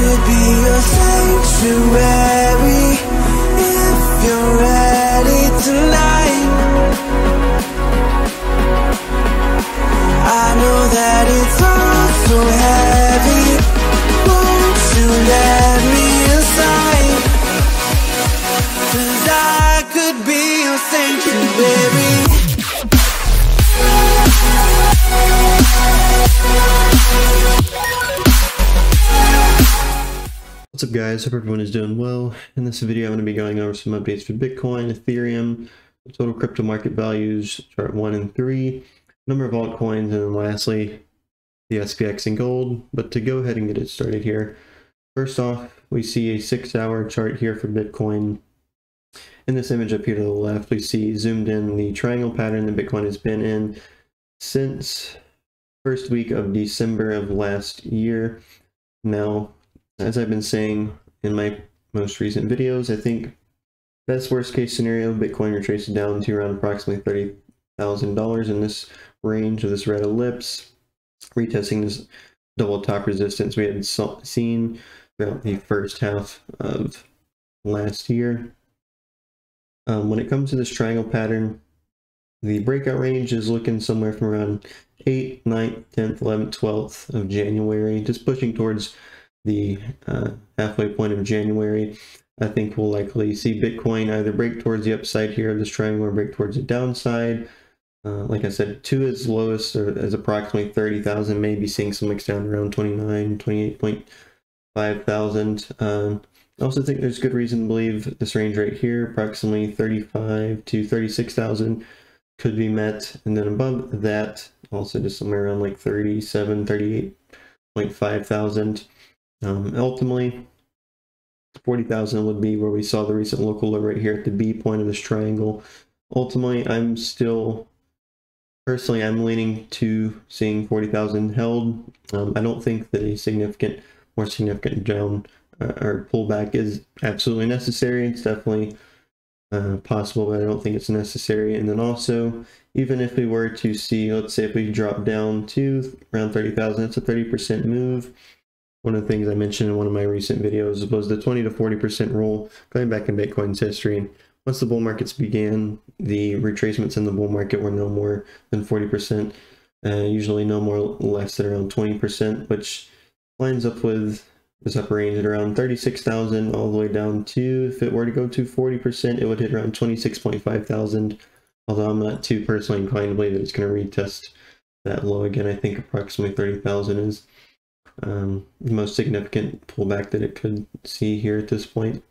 could be your sanctuary if you're ready tonight. I know that it's all so heavy. Won't you let me inside? Cause I could be your sanctuary. What's up guys, hope everyone is doing well. In this video I'm going to be going over some updates for Bitcoin, Ethereum, total crypto market values, chart 1 and 3, number of altcoins, and then lastly the SPX and gold. But to go ahead and get it started here, first off we see a 6 hour chart here for Bitcoin. In this image up here to the left we see zoomed in the triangle pattern that Bitcoin has been in since first week of December of last year. Now as I've been saying in my most recent videos, I think best worst case scenario, Bitcoin retraces down to around approximately $30,000 in this range of this red ellipse, retesting this double top resistance we had seen throughout the first half of last year. Um, when it comes to this triangle pattern, the breakout range is looking somewhere from around 8th, 9th, 10th, 11th, 12th of January, just pushing towards the uh, halfway point of January, I think we'll likely see Bitcoin either break towards the upside here of this triangle or break towards the downside. Uh, like I said, two is lowest as approximately 30,000, maybe seeing some mix down around 29, 28.5 thousand. Um, I also think there's good reason to believe this range right here, approximately 35 to 36,000 could be met. And then above that, also just somewhere around like 37, 38.5 thousand. Um, ultimately, 40,000 would be where we saw the recent local low right here at the B point of this triangle. Ultimately, I'm still, personally, I'm leaning to seeing 40,000 held. Um, I don't think that a significant, more significant down uh, or pullback is absolutely necessary. It's definitely uh, possible, but I don't think it's necessary. And then also, even if we were to see, let's say if we drop down to around 30,000, it's a 30% move one of the things I mentioned in one of my recent videos was the 20 to 40% rule going back in Bitcoin's history. And once the bull markets began, the retracements in the bull market were no more than 40%, uh, usually no more less than around 20%, which lines up with this upper range at around 36,000 all the way down to, if it were to go to 40%, it would hit around 26.5 thousand. Although I'm not too personally inclined to believe that it's going to retest that low again. I think approximately 30,000 is um, the most significant pullback that it could see here at this point.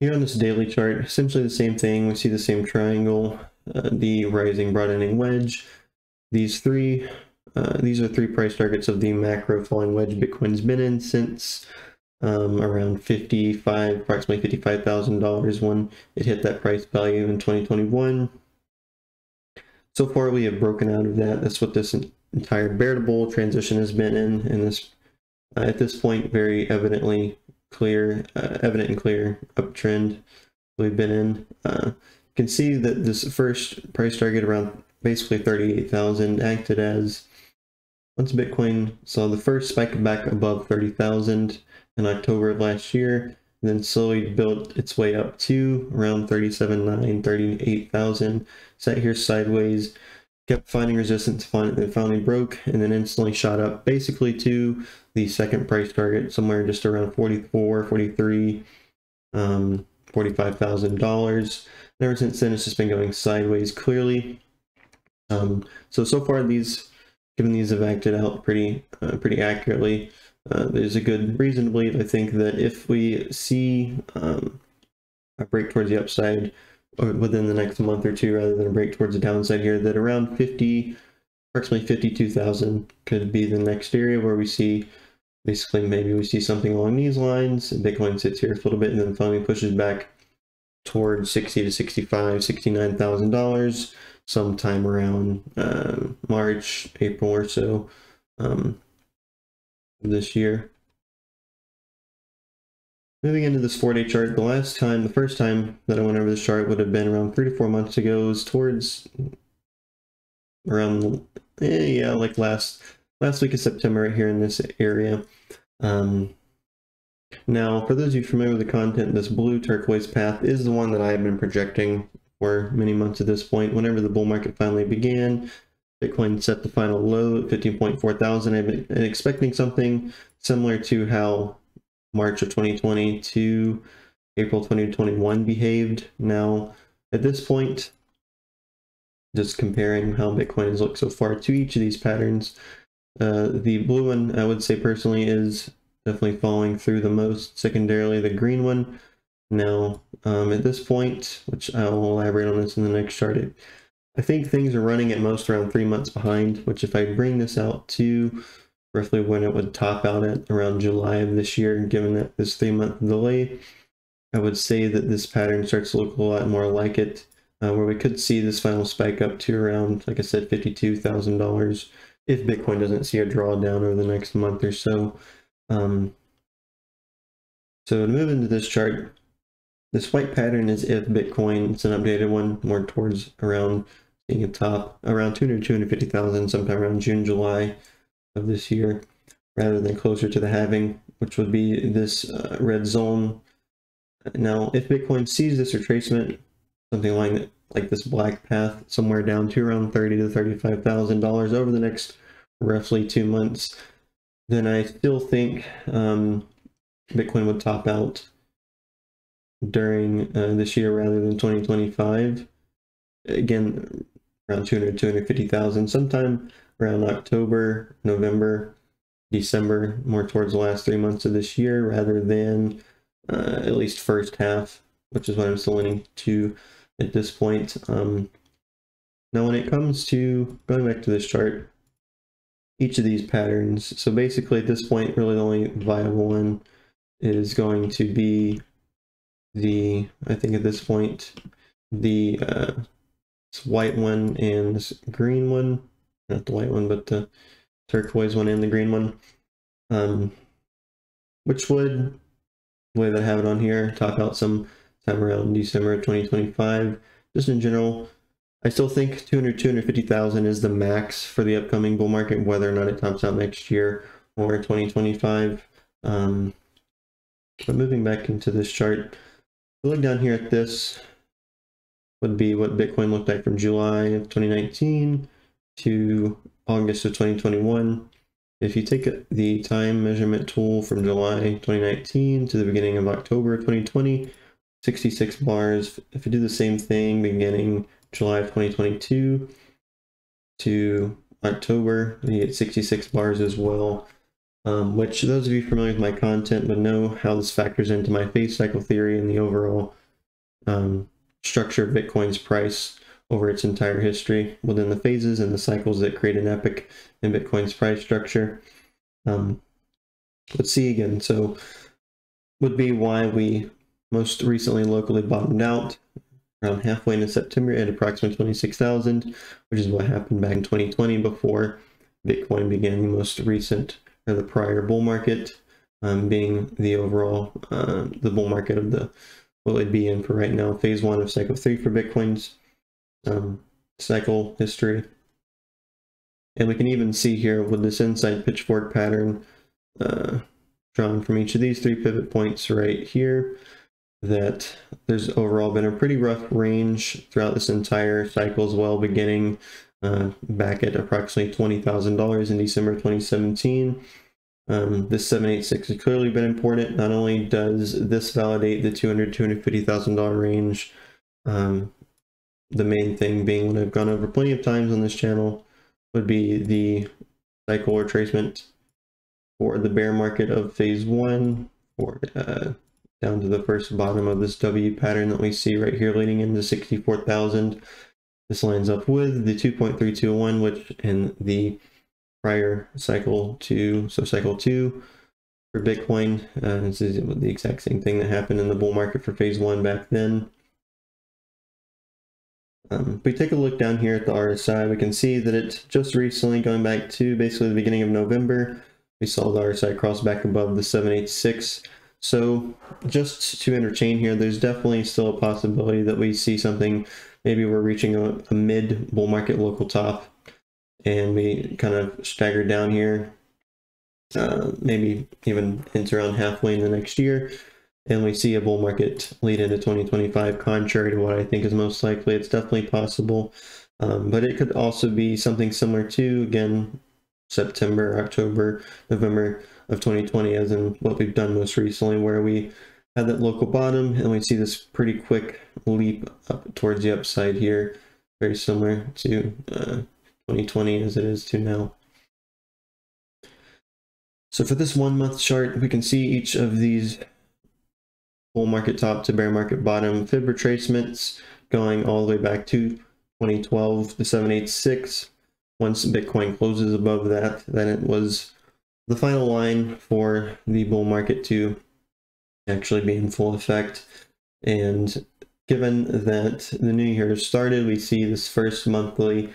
Here on this daily chart, essentially the same thing. We see the same triangle, uh, the rising broadening wedge. These three, uh, these are three price targets of the macro falling wedge Bitcoin's been in since um, around 55, approximately $55,000 when it hit that price value in 2021. So far, we have broken out of that. That's what this entire bull transition has been in, and this uh, at this point very evidently clear, uh, evident and clear uptrend we've been in. Uh, you can see that this first price target around basically 38,000 acted as once Bitcoin saw the first spike back above 30,000 in October of last year, then slowly built its way up to around 37,900, 38,000, sat here sideways, kept finding resistance, finally, finally broke, and then instantly shot up basically to the second price target, somewhere just around 44, 43, um, $45,000. Ever since then, it's just been going sideways clearly. Um, so, so far, these, given these have acted out pretty, uh, pretty accurately, uh, there's a good reason to believe, I think, that if we see um, a break towards the upside, within the next month or two rather than a break towards the downside here that around 50 approximately 52,000 could be the next area where we see basically maybe we see something along these lines. And Bitcoin sits here for a little bit and then finally pushes back towards 60 to 65 69,000 dollars sometime around uh, March April or so um, this year Moving into this four-day chart, the last time, the first time that I went over this chart would have been around three to four months ago. It was towards around, eh, yeah, like last last week of September right here in this area. Um, now, for those of you familiar with the content, this blue turquoise path is the one that I have been projecting for many months at this point. Whenever the bull market finally began, Bitcoin set the final low at 15.4 thousand. I've been expecting something similar to how March of 2020 to April 2021 behaved. Now, at this point, just comparing how Bitcoin has looked so far to each of these patterns, uh, the blue one, I would say personally, is definitely falling through the most. Secondarily, the green one. Now, um, at this point, which I will elaborate on this in the next chart, I think things are running at most around three months behind, which if I bring this out to roughly when it would top out at around July of this year, given that this three month delay, I would say that this pattern starts to look a lot more like it, uh, where we could see this final spike up to around, like I said, $52,000 if Bitcoin doesn't see a drawdown over the next month or so. Um, so to move into this chart, this white pattern is if Bitcoin, it's an updated one, more towards around seeing a top around 200, 250,000 sometime around June, July of this year, rather than closer to the halving, which would be this uh, red zone. Now, if Bitcoin sees this retracement, something like like this black path, somewhere down to around thirty to thirty-five thousand dollars over the next roughly two months, then I still think um, Bitcoin would top out during uh, this year rather than 2025. Again, around 200, 250,000, sometime around October, November, December, more towards the last three months of this year rather than uh, at least first half, which is what I'm still leaning to at this point. Um, now, when it comes to going back to this chart, each of these patterns, so basically at this point, really the only viable one is going to be the, I think at this point, the uh, white one and this green one, not the white one, but the turquoise one and the green one, um, which would, the way that I have it on here, top out some time around December 2025. Just in general, I still think 200, 250,000 is the max for the upcoming bull market, whether or not it tops out next year or 2025. Um, but moving back into this chart, look down here at this would be what Bitcoin looked like from July of 2019 to August of 2021. If you take the time measurement tool from July 2019 to the beginning of October 2020, 66 bars. If you do the same thing beginning July of 2022 to October, you get 66 bars as well. Um, which those of you familiar with my content would know how this factors into my phase cycle theory and the overall um, structure of Bitcoin's price over its entire history within the phases and the cycles that create an epic in Bitcoin's price structure. Um, let's see again. So would be why we most recently locally bottomed out around halfway into September at approximately 26,000, which is what happened back in 2020 before Bitcoin began the most recent or the prior bull market, um, being the overall uh, the bull market of the what would be in for right now, phase one of cycle three for Bitcoin's um, cycle history. And we can even see here with this inside pitchfork pattern uh, drawn from each of these three pivot points right here that there's overall been a pretty rough range throughout this entire cycle as well, beginning uh, back at approximately $20,000 in December 2017. Um, this 786 has clearly been important. Not only does this validate the $200,000, $250,000 range, um, the main thing being what I've gone over plenty of times on this channel would be the cycle retracement for the bear market of phase one or uh, down to the first bottom of this W pattern that we see right here leading into 64,000. This lines up with the 2.321, which in the prior cycle two, so cycle two for Bitcoin, uh, this is the exact same thing that happened in the bull market for phase one back then. Um, if we take a look down here at the RSI, we can see that it just recently, going back to basically the beginning of November, we saw the RSI cross back above the 786. So just to entertain here, there's definitely still a possibility that we see something, maybe we're reaching a, a mid bull market local top and we kind of staggered down here, uh, maybe even into around halfway in the next year. And we see a bull market lead into 2025, contrary to what I think is most likely. It's definitely possible, um, but it could also be something similar to, again, September, October, November of 2020, as in what we've done most recently, where we had that local bottom and we see this pretty quick leap up towards the upside here, very similar to uh, 2020 as it is to now. So for this one month chart, we can see each of these bull market top to bear market bottom. Fib retracements going all the way back to 2012 the 786 once bitcoin closes above that then it was the final line for the bull market to actually be in full effect. And given that the new year has started we see this first monthly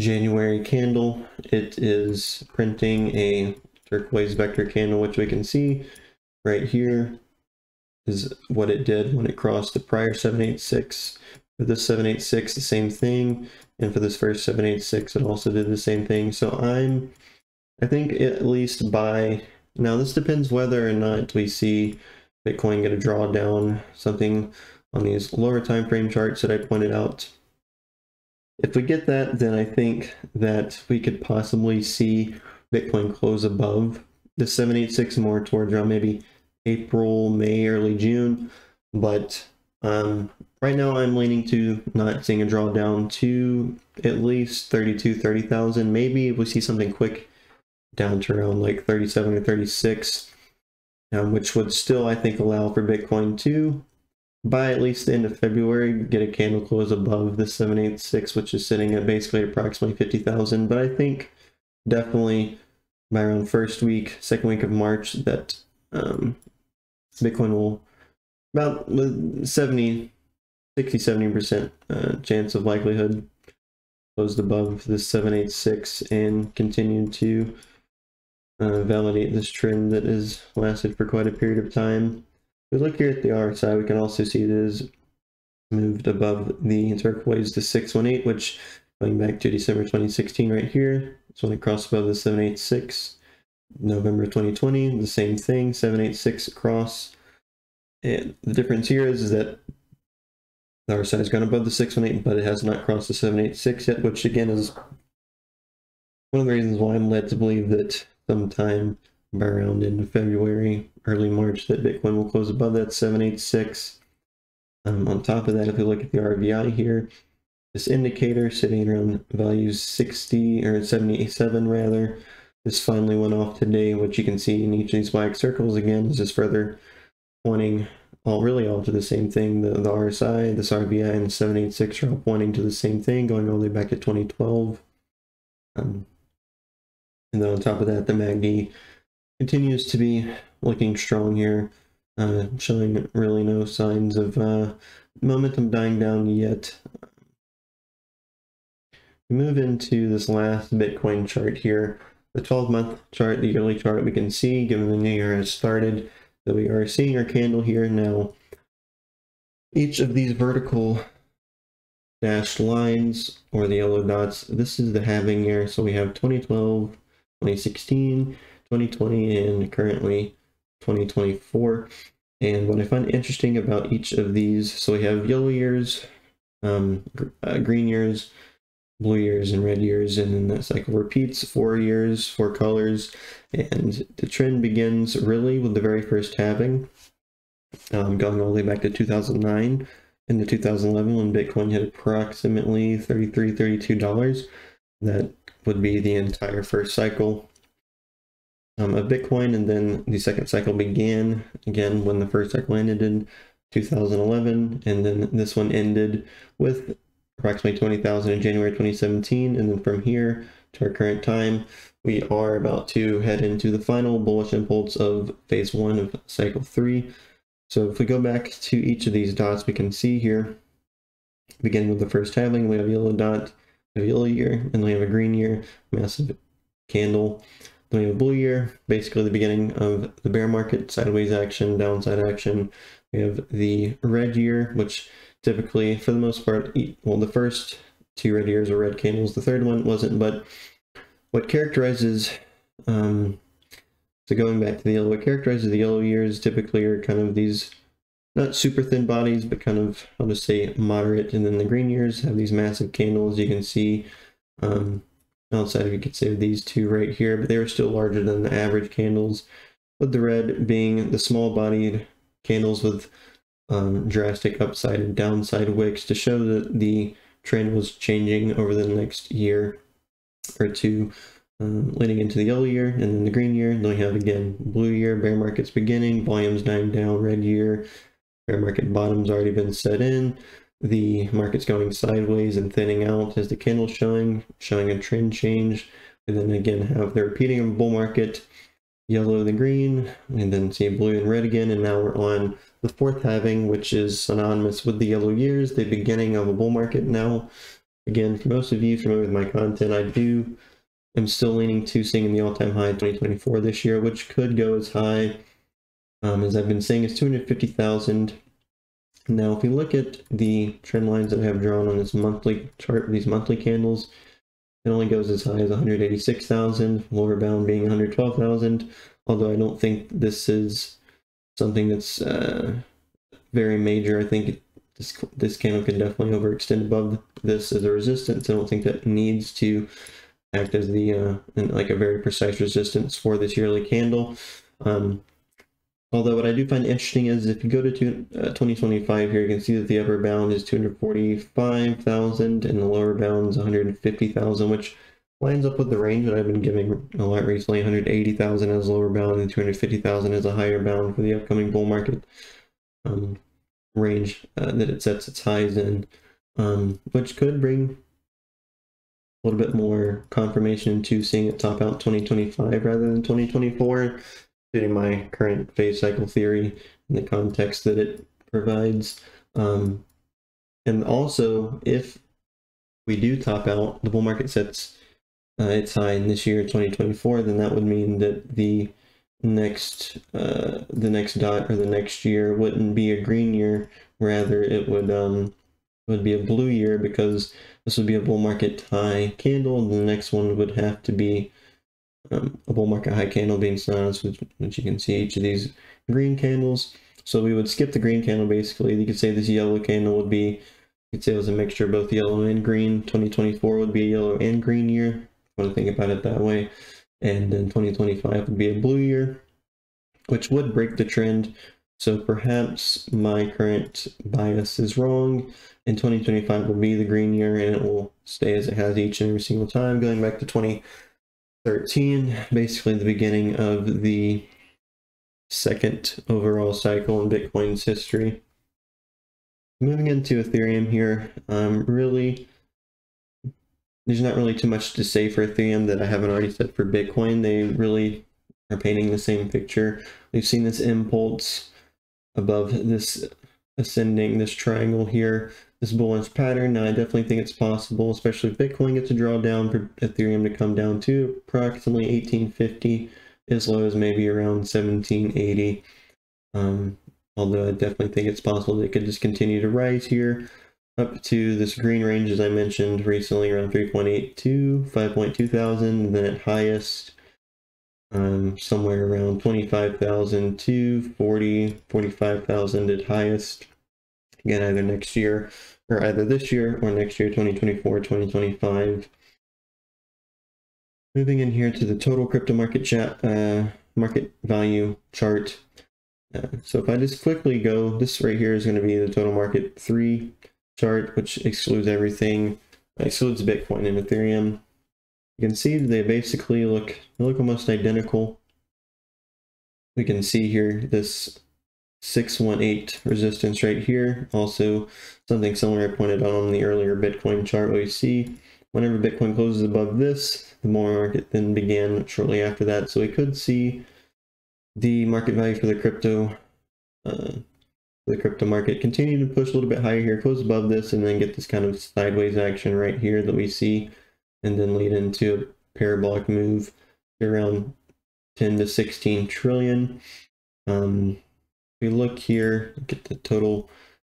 january candle. It is printing a turquoise vector candle which we can see right here is what it did when it crossed the prior 786. For this 786, the same thing. And for this first 786, it also did the same thing. So I'm, I think at least by, now this depends whether or not we see Bitcoin get a drawdown, something on these lower time frame charts that I pointed out. If we get that, then I think that we could possibly see Bitcoin close above the 786 more towards around maybe April, May, early June. But um, right now I'm leaning to not seeing a drawdown to at least 32, 30,000. Maybe if we see something quick down to around like 37 or 36, um, which would still, I think, allow for Bitcoin to, by at least the end of February, get a candle close above the 786, which is sitting at basically approximately 50,000. But I think definitely by around first week, second week of March, that um, Bitcoin will about 70, 60, 70% uh, chance of likelihood closed above the 786 and continue to uh, validate this trend that has lasted for quite a period of time. If we look here at the RSI, we can also see it is moved above the turquoise to 618, which going back to December 2016 right here, it's it crossed above the 786. November 2020, the same thing, 786 across. And the difference here is, is that the RSI has gone above the 618, but it has not crossed the 786 yet, which again is one of the reasons why I'm led to believe that sometime by around in February, early March, that Bitcoin will close above that 786. Um, on top of that, if we look at the RVI here, this indicator sitting around values 60 or 77 rather, this finally went off today, which you can see in each of these black circles again is just further pointing all really all to the same thing. The, the RSI, this RVI, and 786 are all pointing to the same thing, going all the way back to 2012. Um, and then on top of that, the MACD continues to be looking strong here, uh, showing really no signs of uh, momentum dying down yet. We move into this last Bitcoin chart here. The 12 month chart, the yearly chart, we can see, given the new year has started, that we are seeing our candle here now. Each of these vertical dashed lines or the yellow dots, this is the halving year. So we have 2012, 2016, 2020, and currently 2024. And what I find interesting about each of these, so we have yellow years, um, uh, green years, blue years and red years and then that cycle repeats four years four colors and the trend begins really with the very first halving um, going all the way back to 2009 and the 2011 when bitcoin hit approximately 33 32 dollars. That would be the entire first cycle um, of bitcoin and then the second cycle began again when the first cycle ended in 2011 and then this one ended with approximately 20,000 in January 2017. And then from here to our current time, we are about to head into the final bullish impulse of phase one of cycle three. So if we go back to each of these dots, we can see here, beginning with the first halving, we have a yellow dot, a yellow year, and then we have a green year, massive candle. Then we have a blue year, basically the beginning of the bear market, sideways action, downside action. We have the red year, which typically, for the most part, well, the first two red ears are red candles. The third one wasn't, but what characterizes um, so going back to the yellow, what characterizes the yellow years typically are kind of these not super thin bodies, but kind of, I'll just say moderate. And then the green years have these massive candles you can see um, outside of you could say these two right here, but they are still larger than the average candles. With the red being the small bodied candles with um, drastic upside and downside wicks to show that the trend was changing over the next year or two um, leading into the yellow year and then the green year. Then we have again blue year, bear market's beginning, volumes dying down, red year, bear market bottom's already been set in. The market's going sideways and thinning out as the candle's showing, showing a trend change. And then again have the repeating of bull market, yellow the green, and then see blue and red again. And now we're on the fourth halving, which is synonymous with the yellow years, the beginning of a bull market now. Again, for most of you familiar with my content, I do I'm still leaning to seeing the all-time high 2024 this year, which could go as high um, as I've been saying is 250,000. Now, if we look at the trend lines that I have drawn on this monthly chart, these monthly candles, it only goes as high as 186,000, lower bound being 112,000. Although I don't think this is something that's uh, very major. I think this this candle can definitely overextend above this as a resistance. I don't think that needs to act as the uh, like a very precise resistance for this yearly candle. Um, although what I do find interesting is if you go to two, uh, 2025 here, you can see that the upper bound is 245,000 and the lower bound is 150,000, which lines up with the range that I've been giving a lot recently, 180,000 as lower bound and 250,000 as a higher bound for the upcoming bull market um, range uh, that it sets its highs in, um, which could bring a little bit more confirmation to seeing it top out 2025 rather than 2024, fitting my current phase cycle theory in the context that it provides. Um, and also, if we do top out, the bull market sets uh, its high in this year, 2024, then that would mean that the next uh, the next dot or the next year wouldn't be a green year, rather it would um, would be a blue year because this would be a bull market high candle. And the next one would have to be um, a bull market high candle being synonymous with, which you can see each of these green candles. So we would skip the green candle basically. You could say this yellow candle would be, you could say it was a mixture of both yellow and green. 2024 would be a yellow and green year. I want to think about it that way. And then 2025 would be a blue year, which would break the trend so perhaps my current bias is wrong, and 2025 will be the green year, and it will stay as it has each and every single time, going back to 2013, basically the beginning of the second overall cycle in Bitcoin's history. Moving into Ethereum here, um, really, there's not really too much to say for Ethereum that I haven't already said for Bitcoin. They really are painting the same picture. We've seen this impulse above this ascending, this triangle here, this bullish pattern. Now, I definitely think it's possible, especially if Bitcoin gets a drawdown for Ethereum to come down to approximately 1850, as low as maybe around 1780. Um, although I definitely think it's possible that it could just continue to rise here up to this green range, as I mentioned recently, around 3.82, 5.2 thousand, then at highest um, somewhere around 25,000 to 40, 45,000 at highest. Again, either next year or either this year or next year, 2024, 2025. Moving in here to the total crypto market chat, uh, market value chart. Uh, so if I just quickly go, this right here is going to be the total market three chart, which excludes everything, excludes Bitcoin and Ethereum. You can see they basically look, they look almost identical. We can see here this 618 resistance right here. Also something similar I pointed out on the earlier Bitcoin chart you see whenever Bitcoin closes above this, the market then began shortly after that. So we could see the market value for the crypto uh, the crypto market continue to push a little bit higher here, close above this, and then get this kind of sideways action right here that we see and then lead into a parabolic move around 10 to 16 trillion. Um, we look here, get the total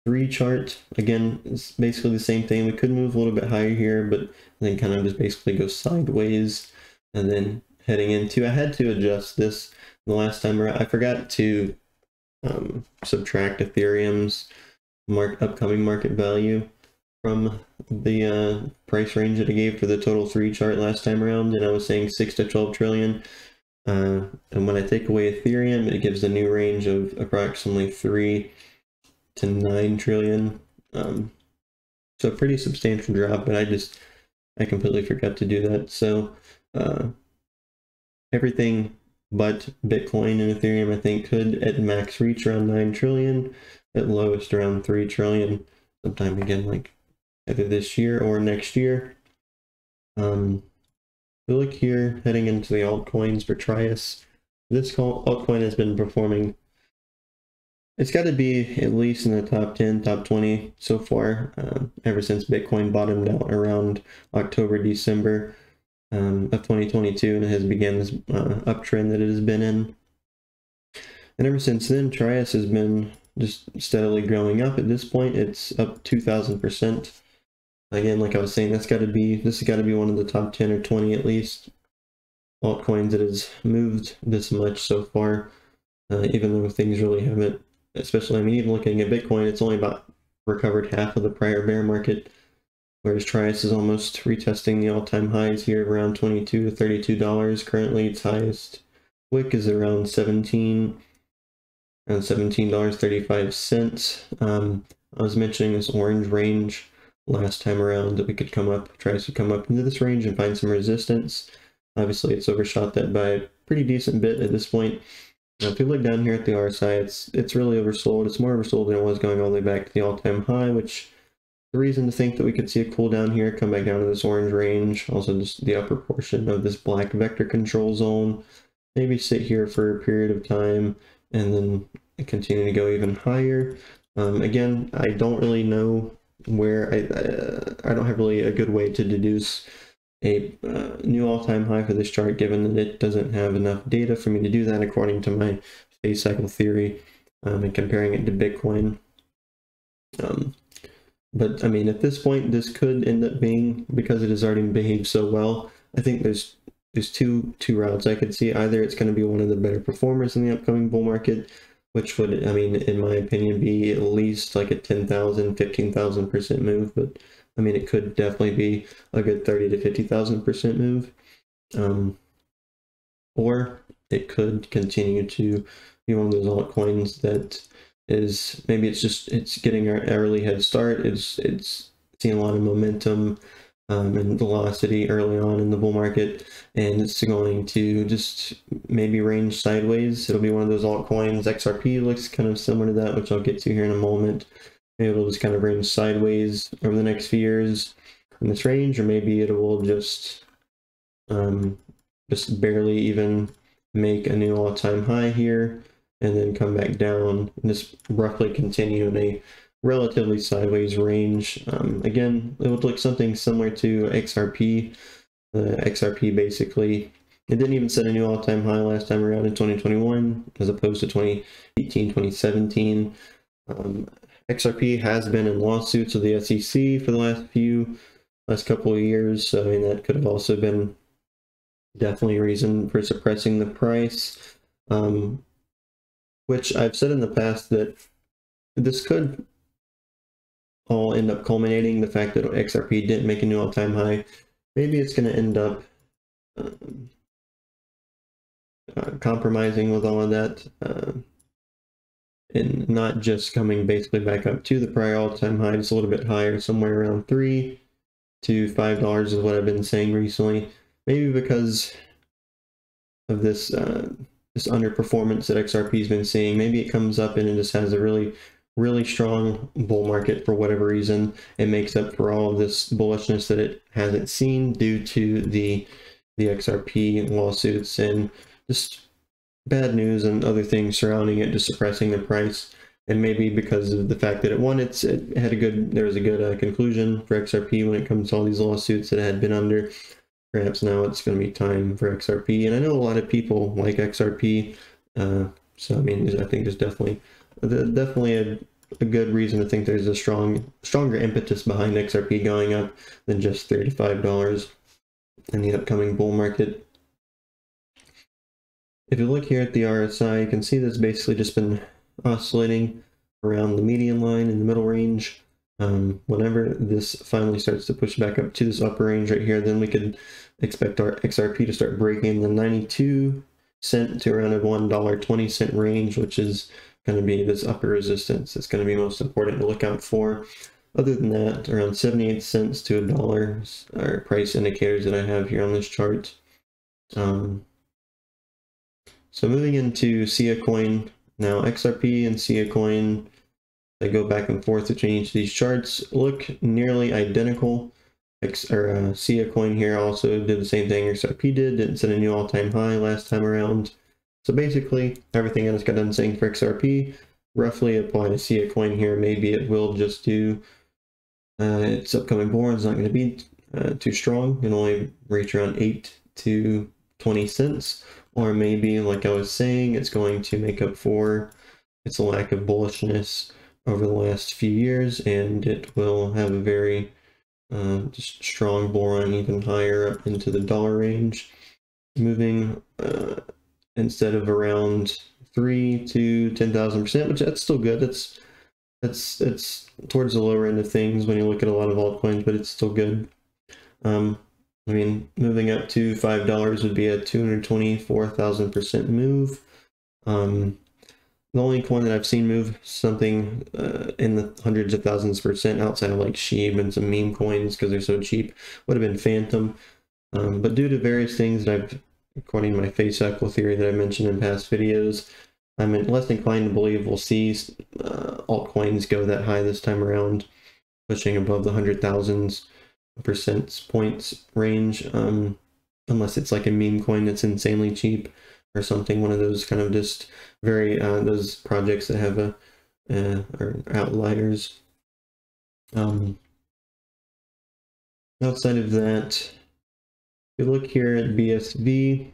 three chart. Again, it's basically the same thing. We could move a little bit higher here, but then kind of just basically go sideways. and then heading into, I had to adjust this the last time around. I forgot to um, subtract Ethereum's mark upcoming market value from the uh, price range that I gave for the total three chart last time around, and I was saying six to 12 trillion. Uh, and when I take away Ethereum, it gives a new range of approximately three to nine trillion. Um, so a pretty substantial drop, but I just I completely forgot to do that. So uh, everything but Bitcoin and Ethereum, I think, could at max reach around nine trillion, at lowest around three trillion, sometime again like either this year or next year. Um, look here, heading into the altcoins for Trias. This altcoin has been performing. It's got to be at least in the top 10, top 20 so far, uh, ever since Bitcoin bottomed out around October, December um, of 2022, and it has began this uh, uptrend that it has been in. And ever since then, Trias has been just steadily growing up. At this point, it's up 2,000% again, like I was saying, that's got to be this has got to be one of the top ten or twenty at least altcoins that has moved this much so far. Uh, even though things really haven't, especially I mean, even looking at Bitcoin, it's only about recovered half of the prior bear market, whereas Trias is almost retesting the all-time highs here around twenty-two to thirty-two dollars. Currently, its highest wick is around seventeen. And seventeen dollars thirty-five cents. Um, I was mentioning this orange range last time around that we could come up, try to come up into this range and find some resistance. Obviously, it's overshot that by a pretty decent bit at this point. Now, if you look down here at the RSI, it's it's really oversold. It's more oversold than it was going all the way back to the all-time high, which the reason to think that we could see a cool down here, come back down to this orange range, also just the upper portion of this black vector control zone, maybe sit here for a period of time, and then continue to go even higher. Um, again, I don't really know where I, uh, I don't have really a good way to deduce a uh, new all-time high for this chart given that it doesn't have enough data for me to do that according to my phase cycle theory um, and comparing it to Bitcoin. Um, but I mean, at this point, this could end up being, because it has already behaved so well, I think there's there's two two routes I could see. Either it's going to be one of the better performers in the upcoming bull market, which would, I mean, in my opinion, be at least like a 10,000, 15,000% move. But I mean, it could definitely be a good 30 to 50,000% move. Um, or it could continue to be one of those altcoins that is maybe it's just it's getting an early head start. It's it's seeing a lot of momentum um, and velocity early on in the bull market, and it's going to just maybe range sideways. It'll be one of those altcoins. XRP looks kind of similar to that, which I'll get to here in a moment. It'll just kind of range sideways over the next few years in this range, or maybe it will just um, just barely even make a new all-time high here and then come back down and just roughly continue in a relatively sideways range. Um, again, it would look something similar to XRP. Uh, XRP basically, it didn't even set a new all-time high last time around in 2021, as opposed to 2018, 2017. Um, XRP has been in lawsuits with the SEC for the last few, last couple of years. So, I mean, that could have also been definitely a reason for suppressing the price. Um, which I've said in the past that this could all end up culminating the fact that XRP didn't make a new all-time high. Maybe it's going to end up um, uh, compromising with all of that uh, and not just coming basically back up to the prior all-time high, just a little bit higher, somewhere around three to five dollars is what I've been saying recently. Maybe because of this uh, this underperformance that XRP has been seeing. Maybe it comes up and it just has a really really strong bull market for whatever reason. It makes up for all of this bullishness that it hasn't seen due to the the XRP lawsuits and just bad news and other things surrounding it, just suppressing the price. And maybe because of the fact that it won, it's it had a good there was a good uh, conclusion for XRP when it comes to all these lawsuits that it had been under. Perhaps now it's going to be time for XRP, and I know a lot of people like XRP. Uh, so I mean, I think there's definitely definitely a, a good reason to think there's a strong, stronger impetus behind XRP going up than just $35 in the upcoming bull market. if you look here at the RSI, you can see that's basically just been oscillating around the median line in the middle range. Um, whenever this finally starts to push back up to this upper range right here, then we could expect our XRP to start breaking the 92 cent to around a $1.20 range, which is going to be this upper resistance. It's going to be most important to look out for. Other than that, around 78 cents to a dollar are price indicators that I have here on this chart. Um, so moving into Sia coin, now XRP and Sia coin, they go back and forth between each of these charts, look nearly identical. X, or uh, Sia coin here also did the same thing XRP did, didn't set a new all-time high last time around. So basically, everything just got done saying for XRP, roughly applying to Sia coin here. Maybe it will just do uh, its upcoming run is not going to be uh, too strong and only reach around 8 to 20 cents. Or maybe, like I was saying, it's going to make up for its lack of bullishness over the last few years and it will have a very uh, just strong bull run even higher up into the dollar range. Moving uh, instead of around 3 to 10,000%, which that's still good. It's it's it's towards the lower end of things when you look at a lot of altcoins, but it's still good. Um, I mean, moving up to five dollars would be a two hundred twenty-four thousand percent move. Um, the only coin that I've seen move something uh, in the hundreds of thousands percent outside of like Sheeb and some meme coins because they're so cheap would have been Fantom. Um, but due to various things that I've, according to my phase cycle theory that I mentioned in past videos, I'm less inclined to believe we'll see uh, altcoins go that high this time around, pushing above the hundred thousands percent points range, um, unless it's like a meme coin that's insanely cheap or something. One of those kind of just very uh, those projects that have a uh, are outliers. Um, outside of that, look here at BSV,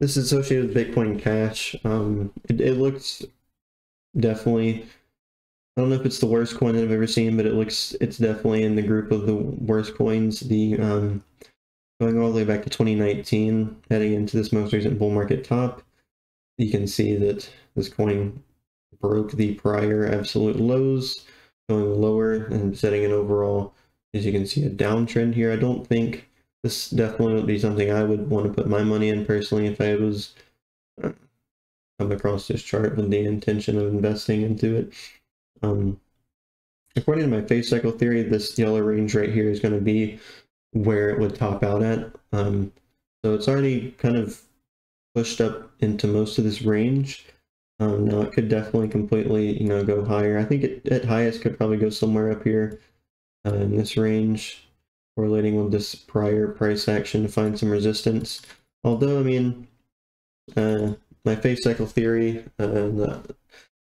this is associated with Bitcoin Cash. Um, it, it looks definitely. I don't know if it's the worst coin that I've ever seen, but it looks it's definitely in the group of the worst coins. The um, going all the way back to 2019, heading into this most recent bull market top, you can see that this coin broke the prior absolute lows, going lower and setting an overall, as you can see, a downtrend here. I don't think this definitely would be something I would want to put my money in personally if I was uh, come across this chart with the intention of investing into it. Um, according to my phase cycle theory, this yellow range right here is going to be where it would top out at. Um, so it's already kind of pushed up into most of this range. Um, now it could definitely completely, you know, go higher. I think it at highest could probably go somewhere up here uh, in this range correlating with this prior price action to find some resistance. Although, I mean, uh, my phase cycle theory, uh, the,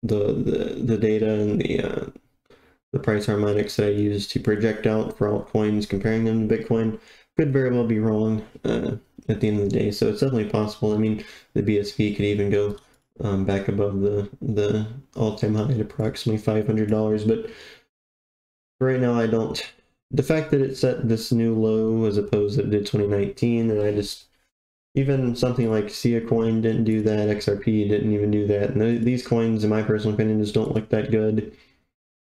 the, the, the data and the, uh, the price harmonics that I use to project out for altcoins, comparing them to Bitcoin, could very well be wrong uh, at the end of the day. So it's definitely possible. I mean, the BSV could even go um, back above the, the all-time high at approximately $500. But right now, I don't the fact that it set this new low as opposed to it did 2019, and I just even something like Sia coin didn't do that, XRP didn't even do that. And these coins, in my personal opinion, just don't look that good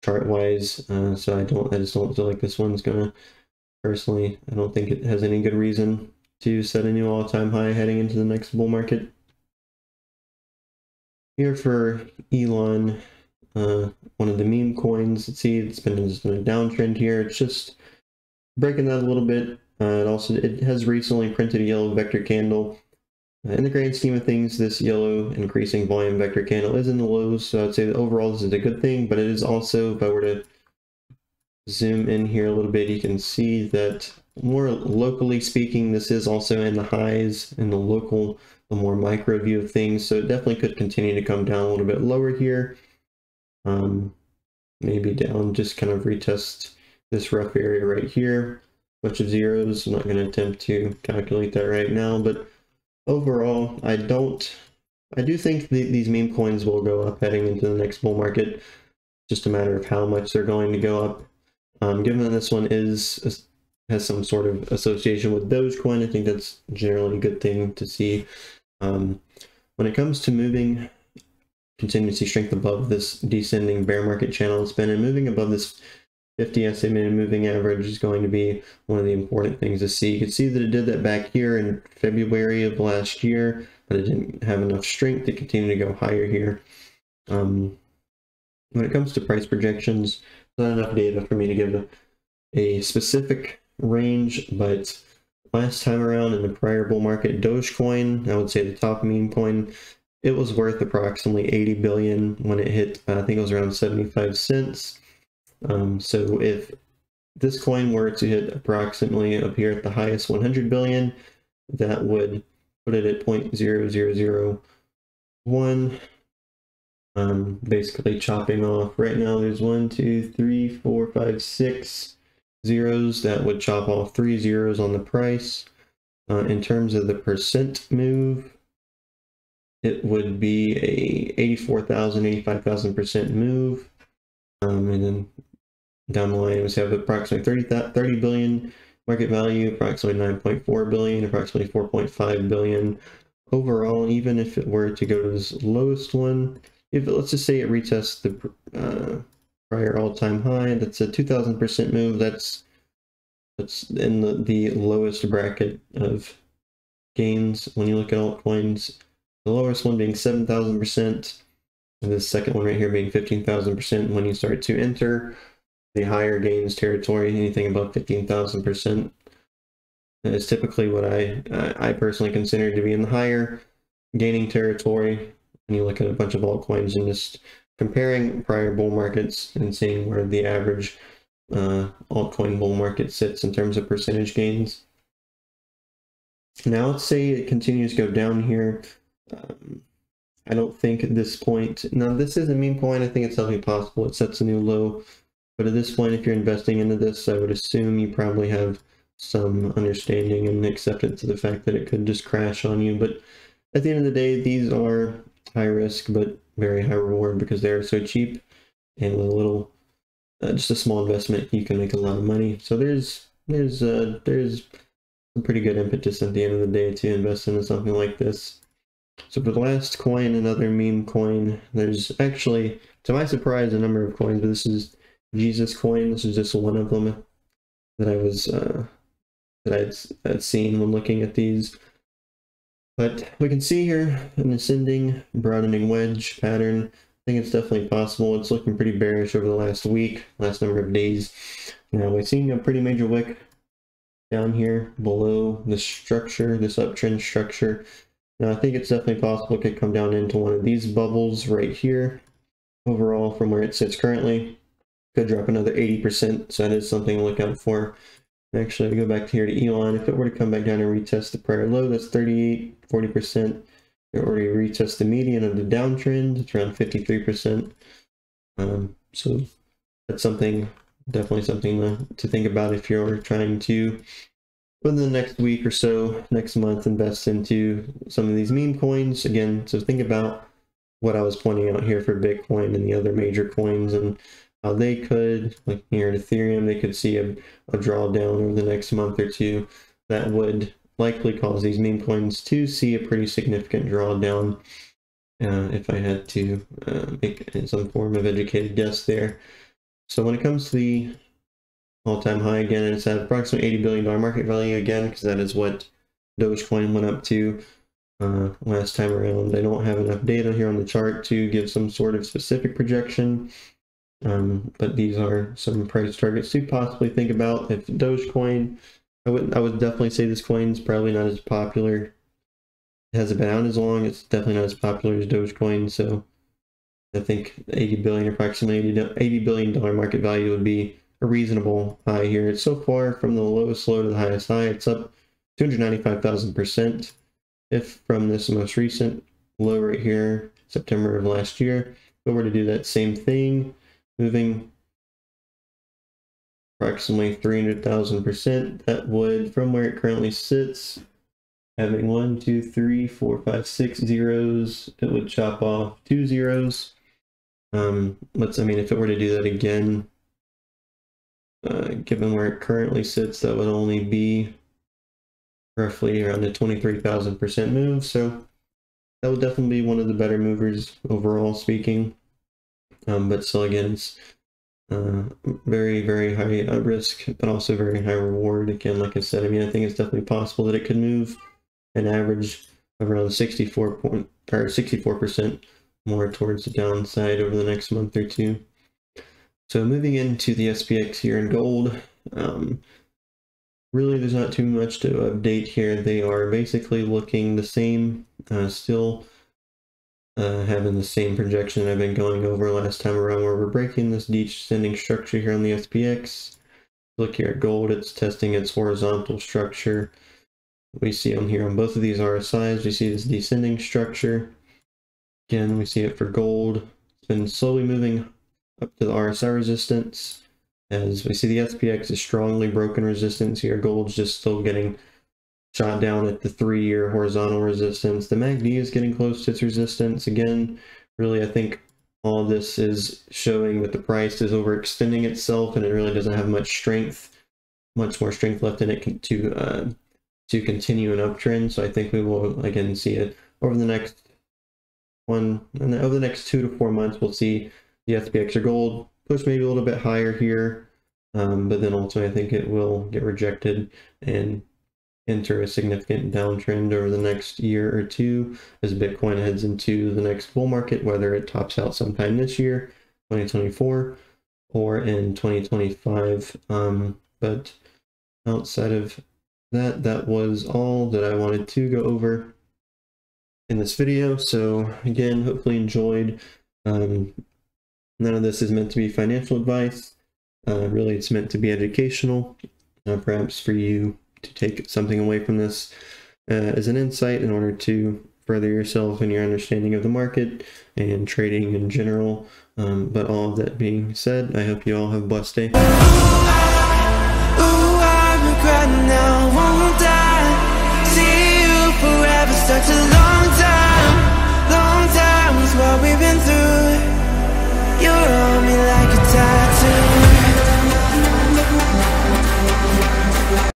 chart wise. Uh, so I don't, I just don't feel like this one's gonna. Personally, I don't think it has any good reason to set a new all-time high heading into the next bull market. Here for Elon, uh, one of the meme coins. Let's see, it's been just in a downtrend here. It's just breaking that a little bit. Uh, it also it has recently printed a yellow vector candle. Uh, in the grand scheme of things, this yellow increasing volume vector candle is in the lows, so I'd say overall this is a good thing, but it is also, if I were to zoom in here a little bit, you can see that more locally speaking, this is also in the highs in the local, the more micro view of things, so it definitely could continue to come down a little bit lower here. Um, maybe down, just kind of retest this rough area right here. Bunch of zeros, I'm not going to attempt to calculate that right now, but overall, I don't, I do think the, these meme coins will go up heading into the next bull market. Just a matter of how much they're going to go up. Um, given that this one is has some sort of association with Dogecoin, I think that's generally a good thing to see. Um, when it comes to moving, continue to see strength above this descending bear market channel it's been and moving above this 50 SMA moving average is going to be one of the important things to see. You can see that it did that back here in February of last year, but it didn't have enough strength to continue to go higher here. Um, when it comes to price projections, not enough data for me to give a, a specific range, but last time around in the prior bull market, Dogecoin, I would say the top meme coin, it was worth approximately 80 billion when it hit, uh, I think it was around 75 cents. Um, so if this coin were to hit approximately up here at the highest 100 billion, that would put it at 0.0001. Um, basically chopping off. Right now there's one, two, three, four, five, six zeros. That would chop off three zeros on the price. Uh, in terms of the percent move, it would be a 84,000, 85,000% move. Um, and then down the line, we have approximately 30, 30 billion market value, approximately 9.4 billion, approximately 4.5 billion overall. Even if it were to go to this lowest one, if let's just say it retests the uh, prior all-time high, that's a 2,000% move. That's that's in the, the lowest bracket of gains when you look at altcoins. The lowest one being 7,000%, and the second one right here being 15,000% when you start to enter the higher gains territory, anything above 15,000% is typically what I, I personally consider to be in the higher gaining territory. When you look at a bunch of altcoins and just comparing prior bull markets and seeing where the average uh, altcoin bull market sits in terms of percentage gains. Now let's say it continues to go down here. Um, I don't think at this point, now this is a meme coin, I think it's definitely possible. It sets a new low but at this point, if you're investing into this, I would assume you probably have some understanding and acceptance of the fact that it could just crash on you. But at the end of the day, these are high risk, but very high reward because they're so cheap and with a little, uh, just a small investment, you can make a lot of money. So there's, there's, uh, there's pretty good impetus at the end of the day to invest into something like this. So for the last coin, another meme coin, there's actually, to my surprise, a number of coins, but this is Jesus coin. This is just one of them that I was uh, that I'd, I'd seen when looking at these. But we can see here an ascending, broadening wedge pattern. I think it's definitely possible. It's looking pretty bearish over the last week, last number of days. Now we've seen a pretty major wick down here below the structure, this uptrend structure. Now I think it's definitely possible it could come down into one of these bubbles right here. Overall, from where it sits currently, could drop another 80%, so that is something to look out for. Actually, go back here to Elon. If it were to come back down and retest the prior low, that's 38, 40%. It already retest the median of the downtrend, it's around 53%. Um, so that's something, definitely something to, to think about if you're trying to, within the next week or so, next month, invest into some of these meme coins. Again, so think about what I was pointing out here for Bitcoin and the other major coins and how they could, like here in Ethereum, they could see a, a drawdown over the next month or two that would likely cause these meme coins to see a pretty significant drawdown uh, if I had to uh, make some form of educated guess there. So when it comes to the all-time high again, and it's at approximately $80 billion market value again, because that is what Dogecoin went up to uh, last time around. I don't have enough data here on the chart to give some sort of specific projection. Um, but these are some price targets to possibly think about. If Dogecoin, I would I would definitely say this coin's probably not as popular. It hasn't been out as long. It's definitely not as popular as Dogecoin. So I think 80 billion, approximately 80 billion dollar market value would be reasonable high here. It's so far from the lowest low to the highest high. It's up 295,000%. If from this most recent low right here, September of last year, if we were to do that same thing, moving approximately 300,000%. That would, from where it currently sits, having one, two, three, four, five, six zeros, it would chop off two zeros. Um, let's, I mean, if it were to do that again, uh, given where it currently sits, that would only be roughly around a 23,000% move. So that would definitely be one of the better movers overall speaking. Um, but still, again, it's uh, very, very high risk, but also very high reward. Again, like I said, I mean, I think it's definitely possible that it could move an average of around 64 point or 64% more towards the downside over the next month or two. So moving into the SPX here in gold, um, really there's not too much to update here. They are basically looking the same, uh, still uh, having the same projection I've been going over last time around where we're breaking this descending structure here on the SPX. Look here at gold, it's testing its horizontal structure. We see on here on both of these RSIs, we see this descending structure. Again, we see it for gold. It's been slowly moving up to the RSI resistance. As we see the SPX is strongly broken resistance here. Gold's just still getting shot down at the three-year horizontal resistance. The MACD is getting close to its resistance. Again, really, I think all this is showing that the price is overextending itself and it really doesn't have much strength, much more strength left in it to uh, to continue an uptrend. So I think we will again see it over the next one, and over the next two to four months, we'll see the SPX or gold push maybe a little bit higher here, um, but then ultimately I think it will get rejected and enter a significant downtrend over the next year or two as Bitcoin heads into the next bull market, whether it tops out sometime this year, 2024, or in 2025. Um, but outside of that, that was all that I wanted to go over in this video. So again, hopefully enjoyed. Um, none of this is meant to be financial advice. Uh, really, it's meant to be educational, uh, perhaps for you to take something away from this uh, as an insight in order to further yourself in your understanding of the market and trading in general. Um, but all of that being said, I hope you all have a blessed day.